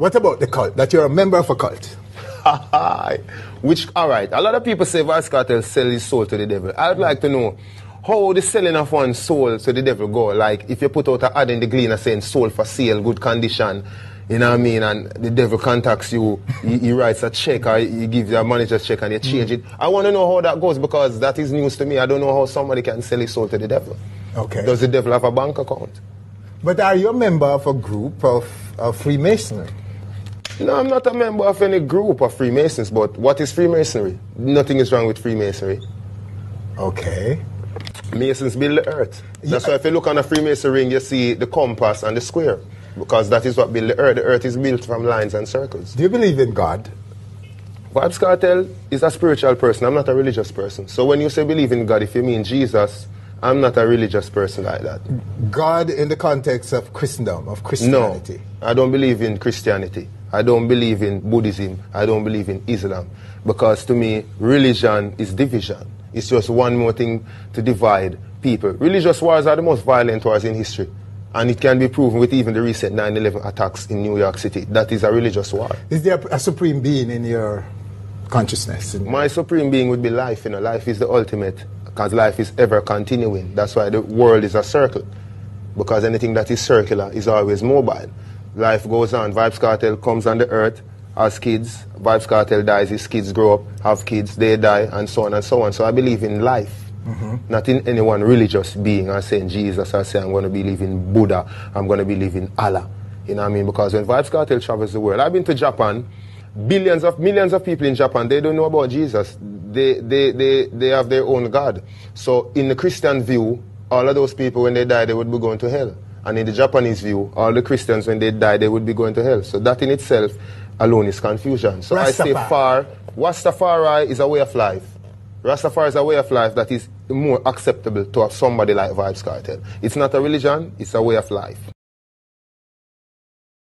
What about the cult? That you're a member of a cult? Which, all right, a lot of people say Vybz Kartel sell his soul to the devil. I'd like to know how the selling of one's soul to the devil go. Like, if you put out an ad in the Gleaner saying soul for sale, good condition, you know what I mean, and the devil contacts you, he, he writes a check or he gives you a manager's check and you change it. I want to know how that goes because that is news to me. I don't know how somebody can sell his soul to the devil. Okay. Does the devil have a bank account? But are you a member of a group of, of Freemasonry? No, I'm not a member of any group of Freemasons, but what is Freemasonry? Nothing is wrong with Freemasonry. Okay. Masons build the earth. That's why if you look on a Freemason ring, you see the compass and the square. Because that is what build the earth. The earth is built from lines and circles. Do you believe in God? Vybz Kartel is a spiritual person. I'm not a religious person. So when you say believe in God, if you mean Jesus, I'm not a religious person like that. God in the context of Christendom, of Christianity? No, I don't believe in Christianity. I don't believe in Buddhism. I don't believe in Islam. Because to me, religion is division. It's just one more thing to divide people. Religious wars are the most violent wars in history. And it can be proven with even the recent 9 11 attacks in New York City. That is a religious war. Is there a supreme being in your consciousness? My supreme being would be life. You know, life is the ultimate because life is ever continuing. That's why the world is a circle. Because anything that is circular is always mobile. Life goes on. Vybz Kartel comes on the earth as kids. Vybz Kartel dies, his kids grow up, have kids, they die, and so on and so on. So I believe in life. Mm-hmm. Not in any one religious being. I say saying Jesus, I say I'm going to believe in Buddha, I'm going to believe in Allah. You know what I mean? Because when Vybz Kartel travels the world, I've been to Japan, billions of millions of people in Japan, they don't know about Jesus. They, they, they, they have their own God. So in the Christian view, all of those people, when they die, they would be going to hell. And in the Japanese view, all the Christians, when they die, they would be going to hell. So that in itself alone is confusion. So I say Rastafari. far, Rastafari is a way of life. Rastafari is a way of life that is more acceptable to somebody like Vybz Kartel. It's not a religion, it's a way of life.